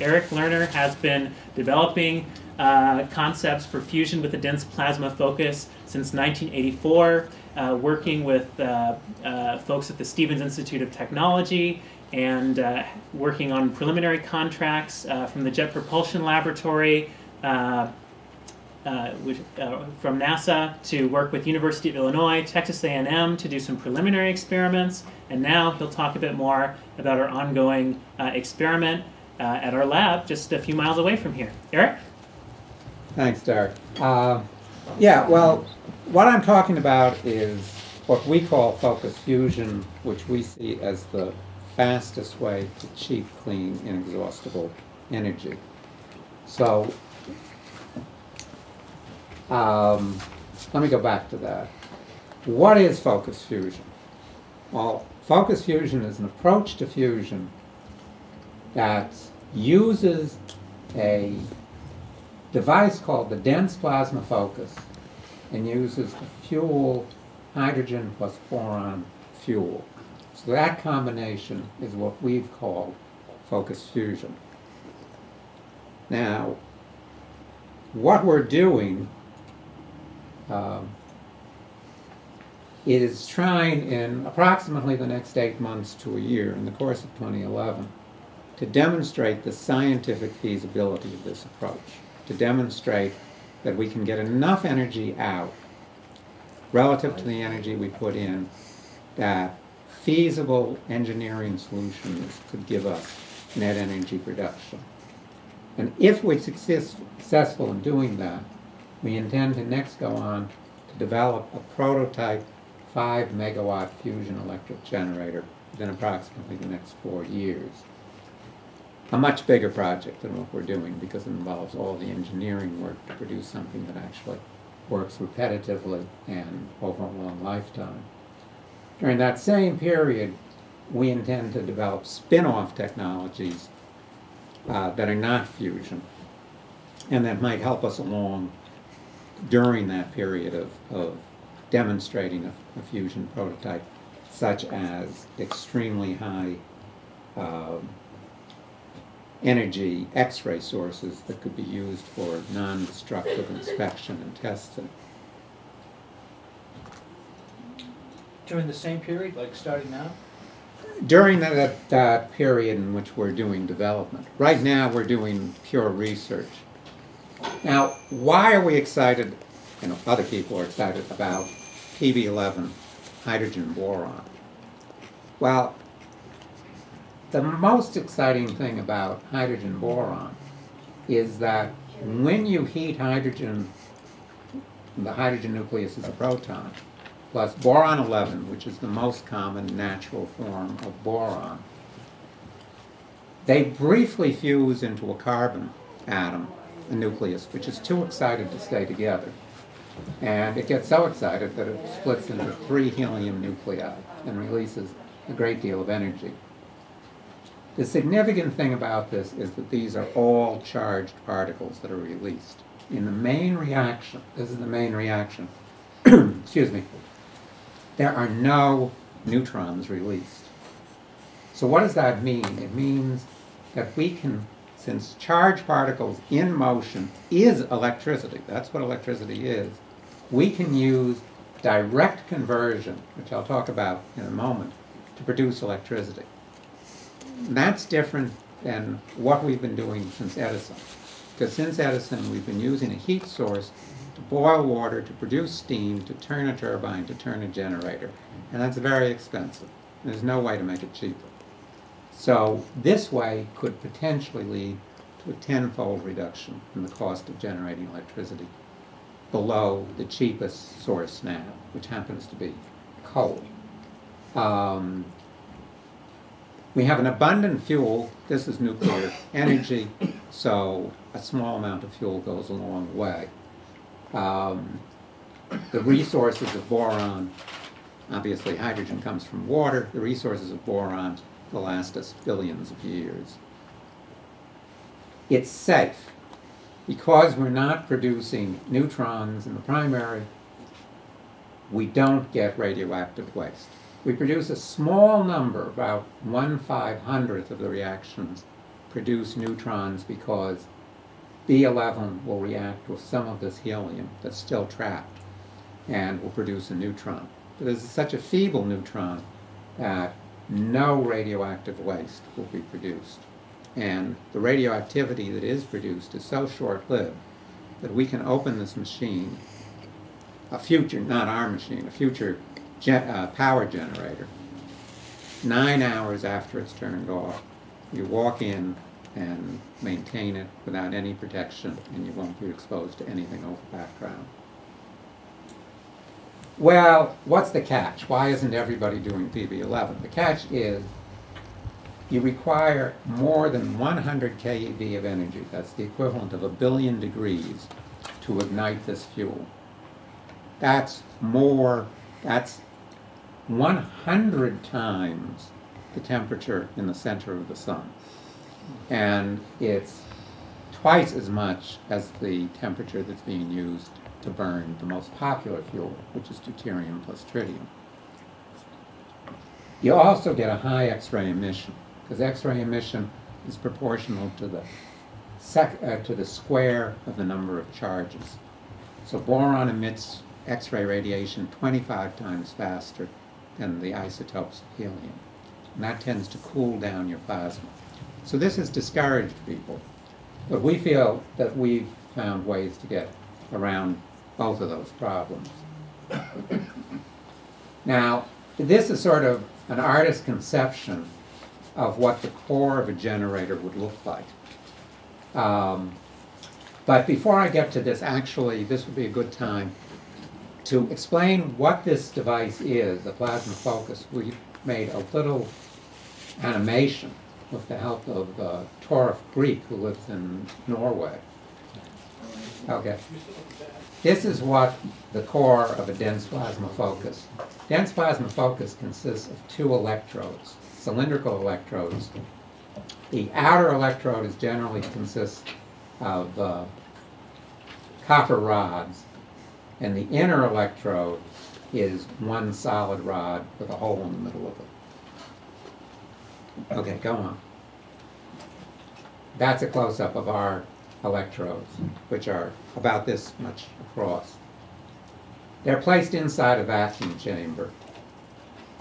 Eric Lerner has been developing uh, concepts for fusion with a dense plasma focus since 1984, uh, working with uh, uh, folks at the Stevens Institute of Technology and uh, working on preliminary contracts from the Jet Propulsion Laboratory uh, which, uh, from NASA to work with University of Illinois, Texas A&M to do some preliminary experiments, and now he'll talk a bit more about our ongoing uh, experiment uh, at our lab just a few miles away from here. Eric? Thanks, Derek. Uh, yeah, well, what I'm talking about is what we call focus fusion, which we see as the fastest way to cheap, clean, inexhaustible energy. So um, let me go back to that. What is focus fusion? Well, focus fusion is an approach to fusion that uses a device called the dense plasma focus and uses the fuel hydrogen plus boron fuel. So that combination is what we've called focus fusion. Now, what we're doing um, is trying in approximately the next eight months to a year, in the course of 2011, to demonstrate the scientific feasibility of this approach, to demonstrate that we can get enough energy out relative to the energy we put in that feasible engineering solutions could give us net energy production. And if we're success, successful in doing that, we intend to next go on to develop a prototype 5 megawatt fusion electric generator within approximately the next four years. A much bigger project than what we're doing because it involves all the engineering work to produce something that actually works repetitively and over a long lifetime. During that same period, we intend to develop spin-off technologies uh, that are not fusion and that might help us along during that period of, of demonstrating a, a fusion prototype, such as extremely high um, energy X-ray sources that could be used for non-destructive inspection and testing. During the same period, like starting now? During that, that, that period in which we're doing development. Right now, we're doing pure research. Now, why are we excited, you know, other people are excited about PB11 hydrogen boron? Well, the most exciting thing about hydrogen boron is that when you heat hydrogen, the hydrogen nucleus is a proton, plus boron 11, which is the most common natural form of boron, they briefly fuse into a carbon atom a nucleus, which is too excited to stay together. And it gets so excited that it splits into three helium nuclei and releases a great deal of energy. The significant thing about this is that these are all charged particles that are released. In the main reaction, this is the main reaction, excuse me, there are no neutrons released. So what does that mean? It means that we can since charged particles in motion is electricity, that's what electricity is, we can use direct conversion, which I'll talk about in a moment, to produce electricity. That's different than what we've been doing since Edison. Because since Edison, we've been using a heat source to boil water, to produce steam, to turn a turbine, to turn a generator. And that's very expensive. There's no way to make it cheaper. So this way could potentially lead to a tenfold reduction in the cost of generating electricity below the cheapest source now, which happens to be coal. Um, we have an abundant fuel. This is nuclear energy, so a small amount of fuel goes a long way. Um, the resources of boron, obviously hydrogen comes from water, the resources of boron will last us billions of years. It's safe because we're not producing neutrons in the primary, we don't get radioactive waste. We produce a small number, about one five hundredth of the reactions produce neutrons because B11 will react with some of this helium that's still trapped and will produce a neutron. But it's such a feeble neutron that no radioactive waste will be produced. And the radioactivity that is produced is so short-lived that we can open this machine, a future, not our machine, a future uh, power generator, nine hours after it's turned off. You walk in and maintain it without any protection, and you won't be exposed to anything over background. Well, what's the catch? Why isn't everybody doing PB11? The catch is you require more than 100 keV of energy, that's the equivalent of a billion degrees, to ignite this fuel. That's more, that's 100 times the temperature in the center of the sun. And it's twice as much as the temperature that's being used to burn the most popular fuel, which is deuterium plus tritium. You also get a high X-ray emission, because X-ray emission is proportional to the sec, uh, to the square of the number of charges. So boron emits X-ray radiation 25 times faster than the isotopes of helium. And that tends to cool down your plasma. So this has discouraged people. But we feel that we've found ways to get around both of those problems. now, this is sort of an artist's conception of what the core of a generator would look like. Um, but before I get to this, actually, this would be a good time to explain what this device is, the plasma focus. We made a little animation with the help of uh, Torf Greek, who lives in Norway. Okay. This is what the core of a dense plasma focus. Dense plasma focus consists of two electrodes, cylindrical electrodes. The outer electrode is generally consists of uh, copper rods, and the inner electrode is one solid rod with a hole in the middle of it. Okay, go on. That's a close-up of our electrodes, which are about this much across. They're placed inside a vacuum chamber,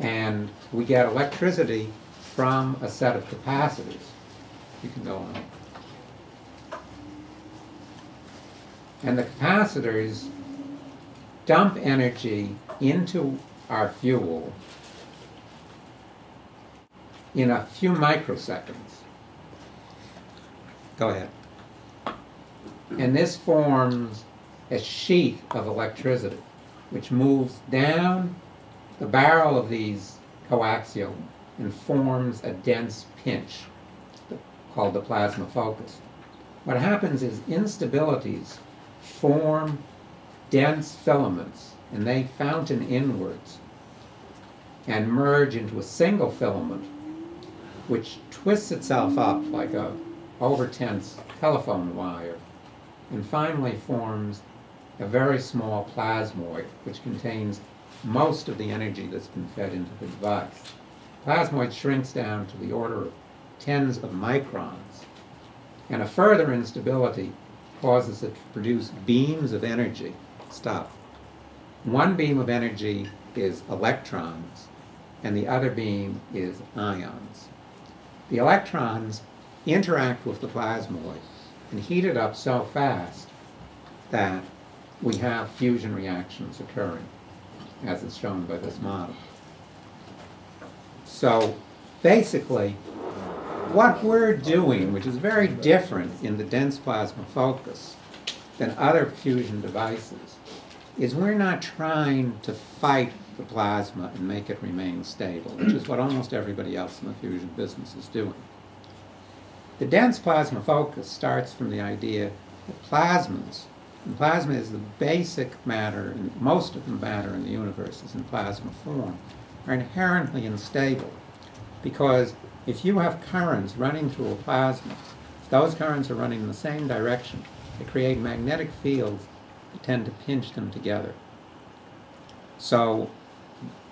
and we get electricity from a set of capacitors. You can go on. And the capacitors dump energy into our fuel in a few microseconds. Go ahead. And this forms a sheet of electricity, which moves down the barrel of these coaxial and forms a dense pinch called the plasma focus. What happens is instabilities form dense filaments and they fountain inwards and merge into a single filament which twists itself up like a overtense telephone wire and finally forms a very small plasmoid which contains most of the energy that's been fed into the device. Plasmoid shrinks down to the order of tens of microns and a further instability causes it to produce beams of energy. Stop. One beam of energy is electrons and the other beam is ions. The electrons interact with the plasmoid and heat it up so fast that we have fusion reactions occurring, as is shown by this model. So basically, what we're doing, which is very different in the dense plasma focus than other fusion devices, is we're not trying to fight the plasma and make it remain stable, which is what almost everybody else in the fusion business is doing. The dense plasma focus starts from the idea that plasmas, and plasma is the basic matter, and most of the matter in the universe is in plasma form, are inherently unstable. Because if you have currents running through a plasma, those currents are running in the same direction. They create magnetic fields tend to pinch them together. So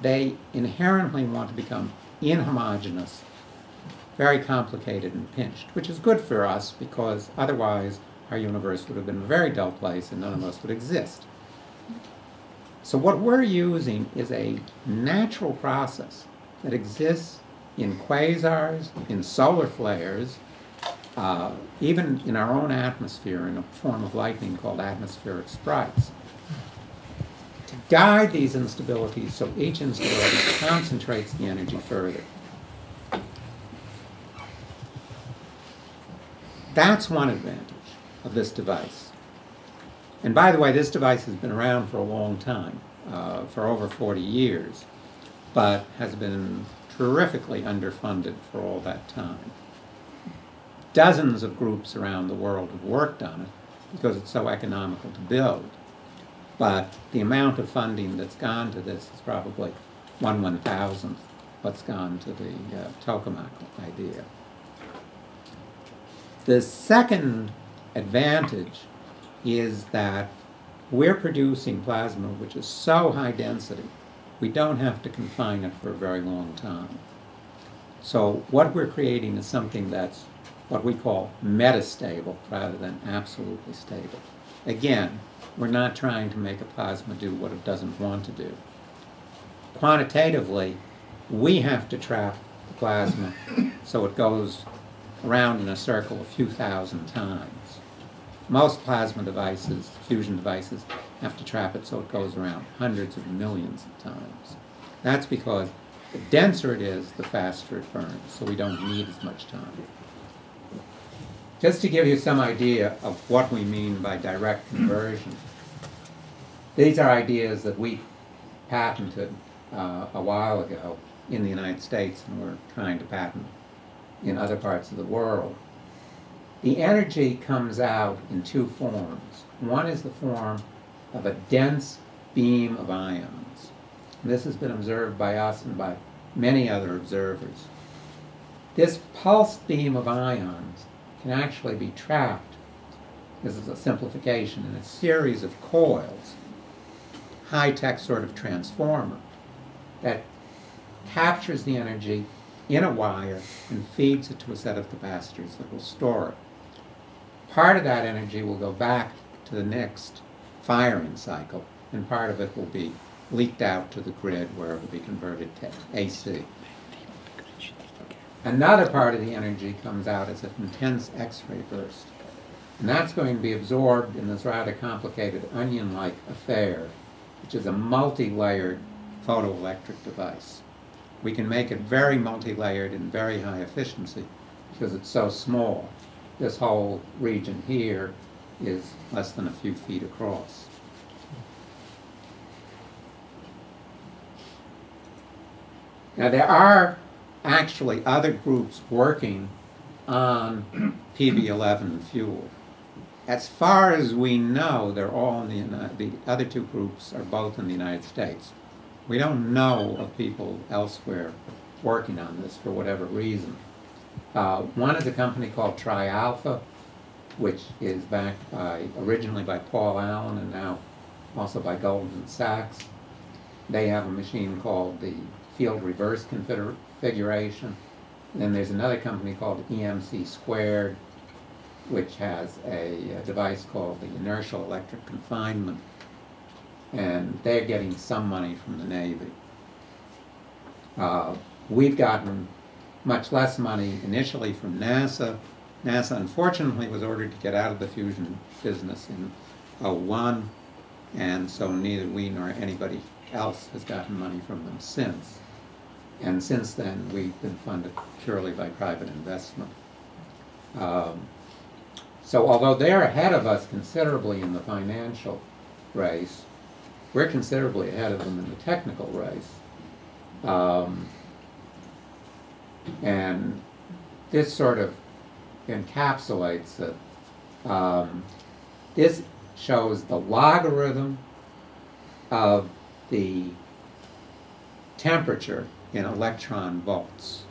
they inherently want to become inhomogeneous very complicated and pinched, which is good for us because otherwise our universe would have been a very dull place and none of us would exist. So what we're using is a natural process that exists in quasars, in solar flares, uh, even in our own atmosphere in a form of lightning called atmospheric sprites. To guide these instabilities so each instability concentrates the energy further. That's one advantage of this device. And by the way, this device has been around for a long time, uh, for over 40 years, but has been terrifically underfunded for all that time. Dozens of groups around the world have worked on it because it's so economical to build. But the amount of funding that's gone to this is probably one one thousandth what's gone to the uh, tokamak idea. The second advantage is that we're producing plasma which is so high density, we don't have to confine it for a very long time. So what we're creating is something that's what we call metastable rather than absolutely stable. Again, we're not trying to make a plasma do what it doesn't want to do. Quantitatively, we have to trap the plasma so it goes around in a circle a few thousand times. Most plasma devices, fusion devices, have to trap it so it goes around hundreds of millions of times. That's because the denser it is, the faster it burns, so we don't need as much time. Just to give you some idea of what we mean by direct conversion, these are ideas that we patented uh, a while ago in the United States and we're trying to patent in other parts of the world. The energy comes out in two forms. One is the form of a dense beam of ions. This has been observed by us and by many other observers. This pulsed beam of ions can actually be trapped, this is a simplification, in a series of coils, high-tech sort of transformer, that captures the energy in a wire and feeds it to a set of capacitors that will store it. Part of that energy will go back to the next firing cycle, and part of it will be leaked out to the grid where it will be converted to AC. Another part of the energy comes out as an intense X-ray burst. And that's going to be absorbed in this rather complicated onion-like affair, which is a multi-layered photoelectric device. We can make it very multi-layered and very high efficiency because it's so small. This whole region here is less than a few feet across. Now there are actually other groups working on PB11 fuel. As far as we know, they're all in the United, the other two groups are both in the United States. We don't know of people elsewhere working on this for whatever reason. Uh, one is a company called TriAlpha, which is backed by, originally by Paul Allen and now also by Goldman Sachs. They have a machine called the Field Reverse Configuration. Then there's another company called EMC Squared, which has a, a device called the Inertial Electric Confinement. And they're getting some money from the Navy. Uh, we've gotten much less money initially from NASA. NASA unfortunately was ordered to get out of the fusion business in 01, and so neither we nor anybody else has gotten money from them since. And since then, we've been funded purely by private investment. Um, so although they're ahead of us considerably in the financial race, we're considerably ahead of them in the technical race. Um, and this sort of encapsulates it. Um, this shows the logarithm of the temperature in electron volts.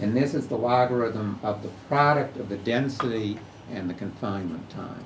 And this is the logarithm of the product of the density and the confinement time.